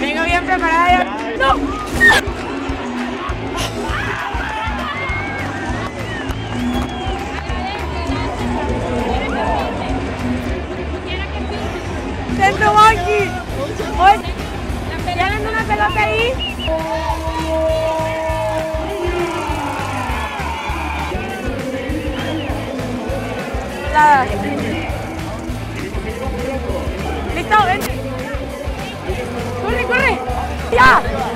Vengo bien preparada ya. ¡No! ¡Centro Monkey! Una pelota ahí! Ya! Yeah.